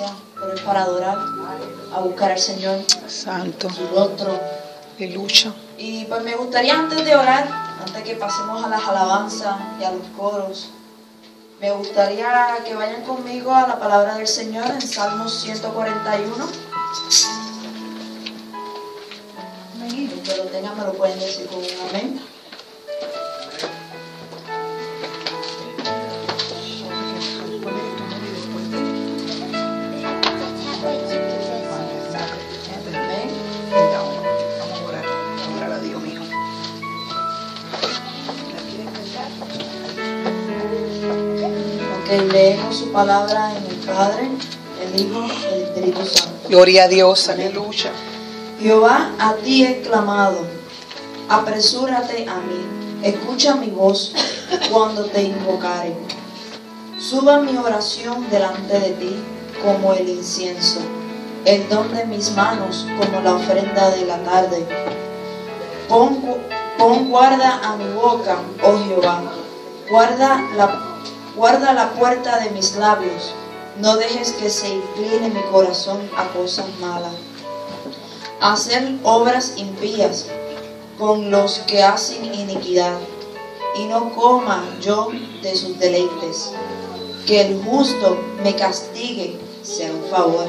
iglesia, pero es para adorar, a buscar al Señor, Santo. su rostro. Aleluya. Y pues me gustaría antes de orar, antes que pasemos a las alabanzas y a los coros, me gustaría que vayan conmigo a la palabra del Señor en Salmos 141. Amén. Los que lo tengan me lo pueden decir con un. Amén. Su palabra en el Padre, el Hijo el Espíritu Santo. Gloria a Dios. Aleluya. Jehová, a ti he clamado, apresúrate a mí, escucha mi voz cuando te invocare. Suba mi oración delante de ti como el incienso, el don de mis manos como la ofrenda de la tarde. Pon, pon guarda a mi boca, oh Jehová, guarda la, guarda la puerta de mis labios, no dejes que se incline mi corazón a cosas malas hacer obras impías con los que hacen iniquidad, y no coma yo de sus deleites. Que el justo me castigue sea un favor,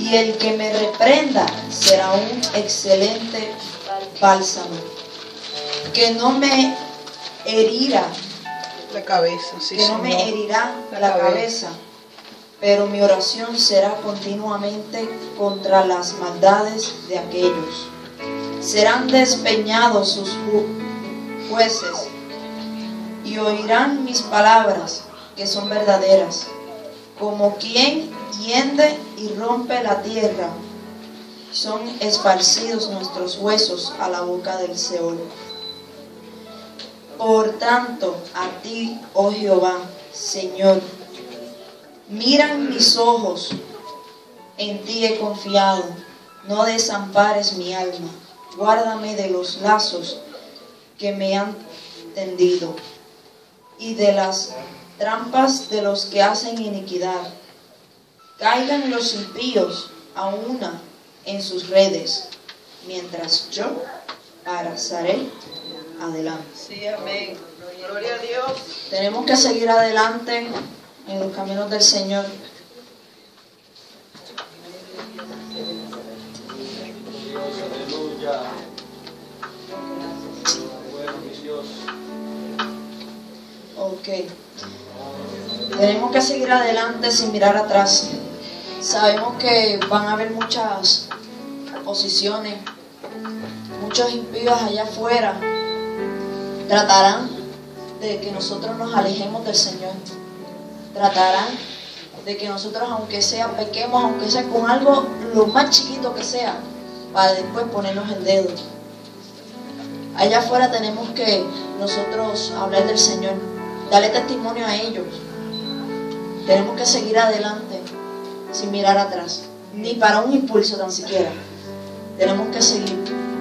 y el que me reprenda será un excelente bálsamo. Que no me herirá, La cabeza, sí, que no me herirá La la cabeza. cabeza, pero mi oración será continuamente contra las maldades de aquellos. Serán despeñados sus ju- jueces y oirán mis palabras que son verdaderas, como quien hiende y rompe la tierra. Son esparcidos nuestros huesos a la boca del Seol. Por tanto, a ti, oh Jehová, Señor, miran mis ojos, en ti he confiado, no desampares mi alma, guárdame de los lazos que me han tendido y de las trampas de los que hacen iniquidad. Caigan los impíos a una en sus redes, mientras yo arrasaré adelante. Sí, amén. Gloria a Dios. Tenemos que seguir adelante en los caminos del Señor. Aleluya. Bueno, mi Dios. Ok. Tenemos que seguir adelante sin mirar atrás. Sabemos que van a haber muchas oposiciones, muchos impíos allá afuera. Tratarán de que nosotros nos alejemos del Señor. Tratarán de que nosotros, aunque sea, pequemos, aunque sea con algo lo más chiquito que sea, para después ponernos el dedo. Allá afuera tenemos que nosotros hablar del Señor, darle testimonio a ellos. Tenemos que seguir adelante sin mirar atrás, ni para un impulso tan siquiera. Tenemos que seguir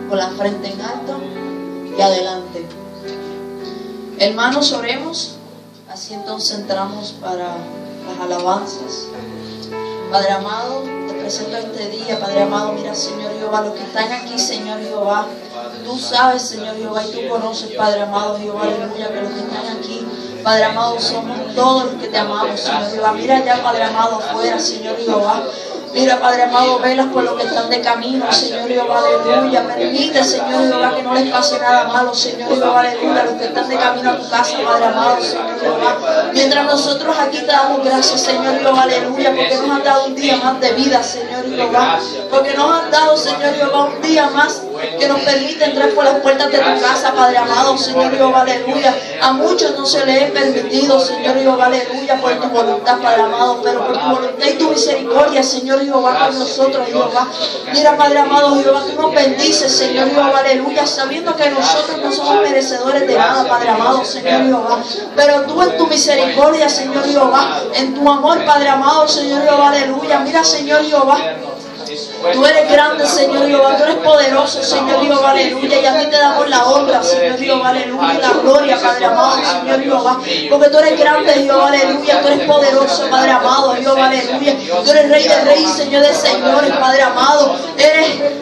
con la frente en alto y adelante. Hermanos, oremos. Así entonces entramos para las alabanzas. Padre amado, te presento este día, Padre amado, mira Señor Jehová, los que están aquí, Señor Jehová, tú sabes, Señor Jehová, y tú conoces, Padre amado, Jehová, aleluya, que los que están aquí, Padre amado, somos todos los que te amamos, Señor Jehová. Mira allá, Padre amado, afuera, Señor Jehová. Mira, Padre amado, velas por los que están de camino, Señor Jehová, aleluya. Permite, Señor Jehová, que no les pase nada malo, Señor Jehová, aleluya. Los que están de camino a tu casa, Padre amado, Señor Jehová. Mientras nosotros aquí te damos gracias, Señor Jehová, aleluya, porque nos han dado un día más de vida, Señor Jehová. Porque nos han dado, Señor Jehová, un día más que nos permite entrar por las puertas de tu casa, Padre amado, Señor Jehová, aleluya. A muchos no se les es permitido, Señor Jehová, aleluya, por tu voluntad, Padre amado, pero por tu voluntad y tu misericordia, Señor Jehová, con nosotros, Jehová. Mira, Padre amado, Jehová, tú nos bendices, Señor Jehová, aleluya, sabiendo que nosotros no somos merecedores de nada, Padre amado, Señor Jehová. Pero tú en tu misericordia, Señor Jehová, en tu amor, Padre amado, Señor Jehová, aleluya. Mira, Señor Jehová. Tú eres grande, Señor Jehová. Tú eres poderoso, Señor Jehová. Aleluya. Y a ti te damos la honra, Señor Jehová. Aleluya. La gloria, Padre amado, Señor Jehová. Porque tú eres grande, Jehová. Aleluya. Tú eres poderoso, Padre amado, Jehová. Aleluya. Tú eres Rey de Reyes, Señor de Señores, Padre amado.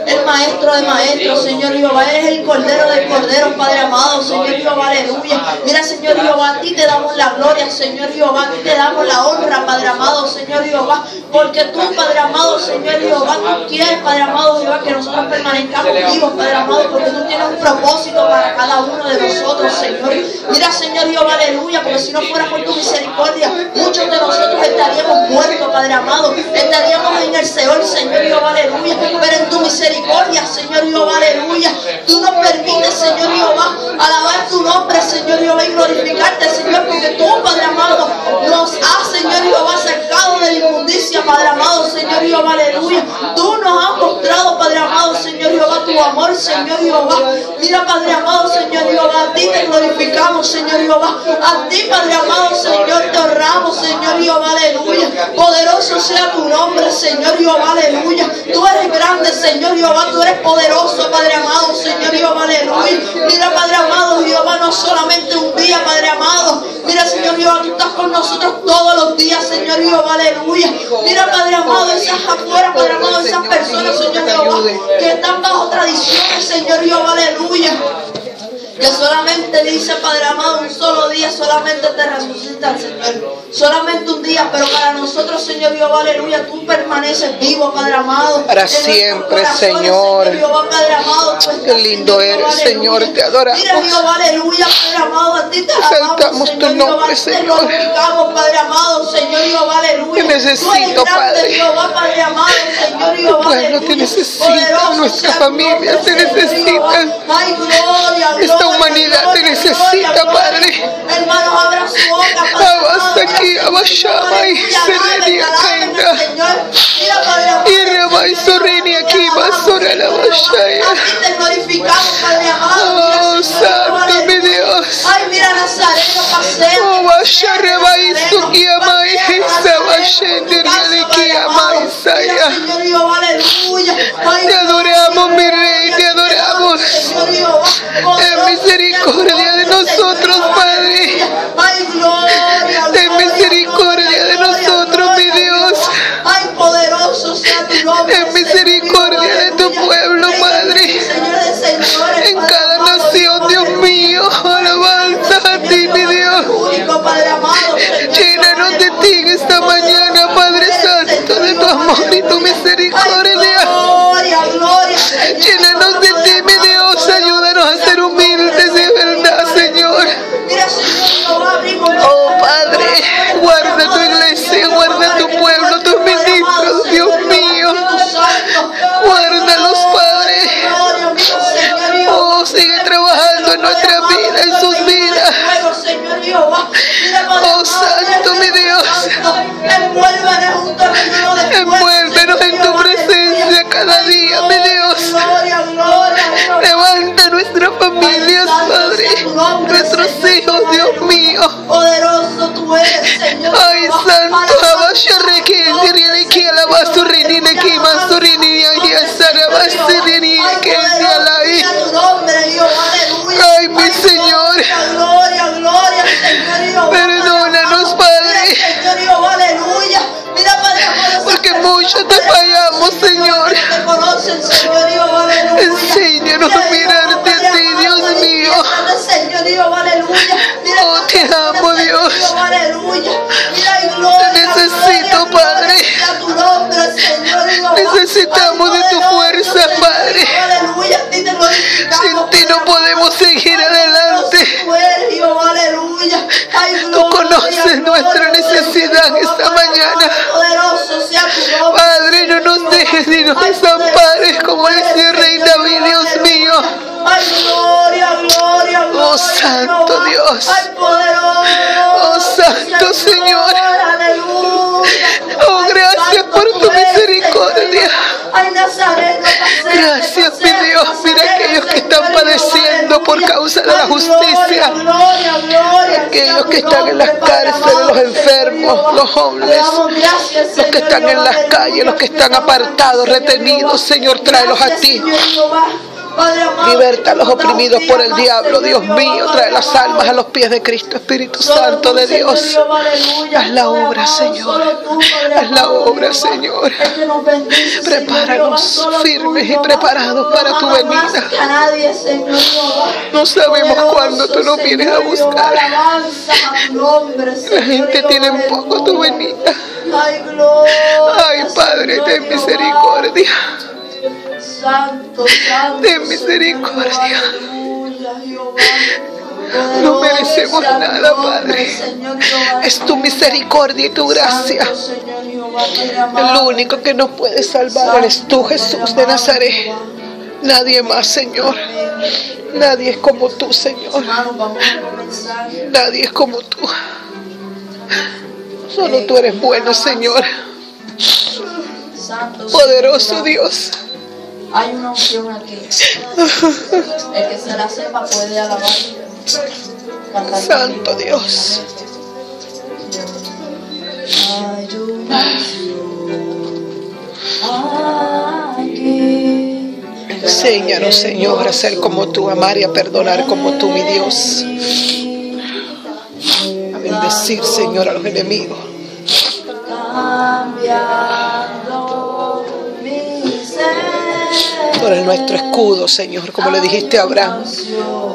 El Maestro de Maestros, Señor Jehová. Eres el Cordero de Corderos, Padre amado, Señor Jehová. Aleluya. Mira, Señor Jehová, a ti te damos la gloria, Señor Jehová. A ti te damos la honra, Padre amado, Señor Jehová. Porque tú, Padre amado, Señor Jehová, tú quieres, Padre amado, Jehová, que nosotros permanezcamos vivos, Padre amado, porque tú tienes un propósito para cada uno de nosotros, Señor. Mira, Señor Jehová, aleluya, porque si no fuera por tu misericordia, muchos de nosotros estaríamos muertos, Padre amado. Estaríamos en el Seol, Señor Jehová, aleluya. Pero en tu misericordia, Señor Jehová, aleluya. Tú nos permites, Señor Jehová, alabar tu nombre, Señor Jehová, y glorificarte, Señor, porque tú, Padre amado, nos has, Señor Jehová, sacado Padre amado, Señor Jehová, aleluya. Tú nos has mostrado, Padre amado, Señor Jehová, tu amor, Señor Jehová. Mira, Padre amado, Señor Jehová, a ti te glorificamos, Señor Jehová. A ti, Padre amado, Señor, te honramos, Señor Jehová, aleluya. Poderoso sea tu nombre, Señor Jehová, aleluya. Tú eres grande, Señor Jehová, tú eres poderoso, Padre amado, Señor Jehová, aleluya. Mira, Padre amado, Jehová, no solamente un día, Padre amado. Mira, Señor Jehová, tú estás con nosotros todos los días, Señor Jehová, aleluya. Mira, Padre amado, esas afuera, Padre amado, esas personas, Señor Jehová, que están bajo tradiciones, Señor Jehová, aleluya. Que solamente dice, Padre amado, un solo día solamente te resucita el Señor. Solamente un día, pero para nosotros, Señor Jehová, aleluya, tú permaneces vivo, Padre amado. Para siempre, Señor. Jehová, Padre amado, tú Qué lindo Señor, eres, Señor, te adoramos. Mira, Jehová, aleluya, Padre amado, a ti te alabamos, Exaltamos tu Señor, nombre, Jehová, Señor. Te glorificamos, Padre amado, Señor, Jehová, aleluya. Te necesito, grande, Padre. Jehová, Padre amado, Señor, Tu Jehová, pueblo te necesita, nuestra tu familia te Señor, necesita. Ay, gloria, Esta humanidad te necesita. Padre. Abasta aquí, abashama y serenia amado, Y reba y sorreni aquí, basura la bashaya. Oh, santo mi Dios. Oh, basha reba y sukiama y hisa bashenderia de kiama y saya. Te adoramos, mi rey, Ten misericordia de nosotros, Padre. Ten misericordia mi Dios. Envuélvenos en tu presencia cada día, mi Dios. Levanta nuestras familias, Padre. Nuestros hijos, Dios mío. Poderoso tú eres, Señor. Ay, santo, abasharreke, diriyaki, alabasurrini, neki, masurini, mucho te fallamos, Señor. Enséñanos a mirarte a ti, Dios mío. Oh, te amo, Dios. Te necesito, Padre. Necesitamos de tu fuerza, Padre. Sin ti no podemos seguir adelante. Tú conoces nuestra necesidad esta mañana. Amado, Poderoso sea tu nombre. Padre, no nos dejes ni nos desampares, como el rey David, Dios mío. Ay, gloria, gloria, gloria. Oh, santo Dios. Ay, poderoso. Oh, santo Señor. Oh, gracias por tu misericordia. Gracias, mi Dios. Mira aquellos que están padeciendo por causa de la justicia. Aquellos que están en las cárceles, los enfermos, los hombres, los que están en las calles, los que están apartados, retenidos, Señor, tráelos a ti. Liberta a los oprimidos por el diablo, Dios mío. Trae las almas a los pies de Cristo, Espíritu Santo de Dios. Haz la obra, Señor. Haz la obra, Señor. Prepáranos firmes y preparados para tu venida. No sabemos cuándo tú nos vienes a buscar. La gente tiene un poco tu venida. Ay, Padre, ten misericordia. Santo, santo. Ten misericordia. No merecemos nada, Padre. Es tu misericordia y tu gracia. El único que nos puede salvar eres tú, Jesús de Nazaret. Nadie más, Señor. Nadie es como tú, Señor. Nadie es como tú. Solo tú eres bueno, Señor. Poderoso Dios. Hay una opción aquí. El que se la sepa puede alabar. Santo Dios. Hay una. Enséñanos, Señor, a ser como tú, amar y a perdonar como tú, mi Dios. A bendecir, Señor, a los enemigos. Tú eres nuestro escudo, Señor, como le dijiste a Abraham.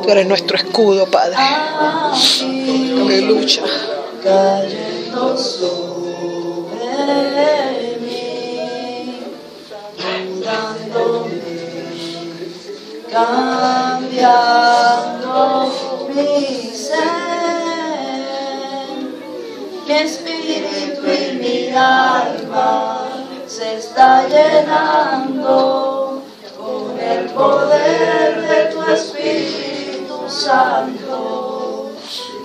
Tú eres nuestro escudo, Padre. Aleluya. cambiando mi ser, mi espíritu y mi alma se está llenando poder de tu Espíritu Santo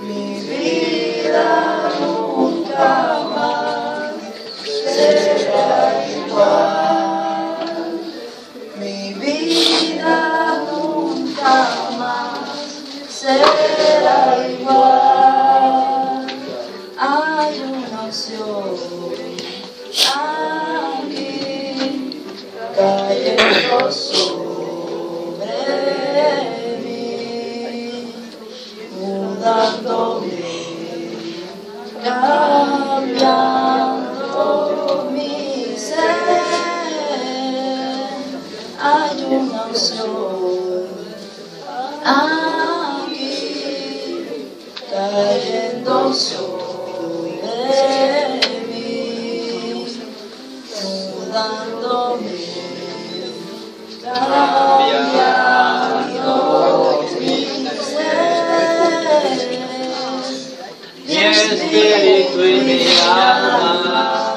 mi vida nunca espíritu y mi alma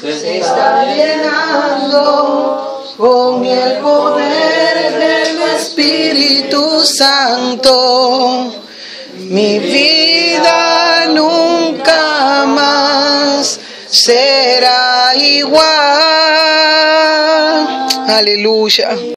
se está llenando con el poder del Espíritu Santo. Mi vida nunca más será igual. Aleluya.